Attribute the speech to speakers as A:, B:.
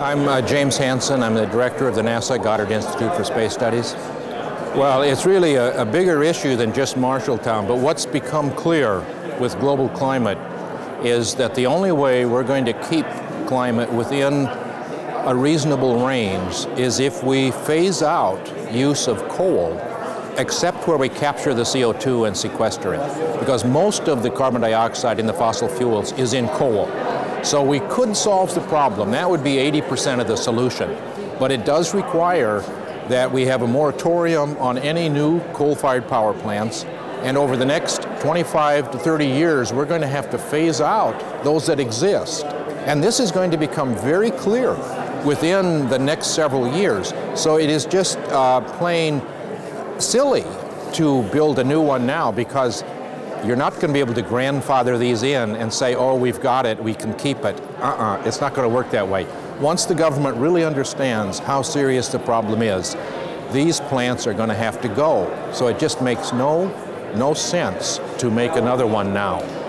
A: I'm uh, James Hansen. I'm the director of the NASA Goddard Institute for Space Studies. Well, it's really a, a bigger issue than just Marshalltown, but what's become clear with global climate is that the only way we're going to keep climate within a reasonable range is if we phase out use of coal except where we capture the CO2 and sequester it. Because most of the carbon dioxide in the fossil fuels is in coal. So we could solve the problem. That would be 80% of the solution. But it does require that we have a moratorium on any new coal-fired power plants. And over the next 25 to 30 years, we're going to have to phase out those that exist. And this is going to become very clear within the next several years. So it is just uh, plain silly to build a new one now because you're not going to be able to grandfather these in and say, oh, we've got it, we can keep it. Uh-uh, it's not going to work that way. Once the government really understands how serious the problem is, these plants are going to have to go. So it just makes no, no sense to make another one now.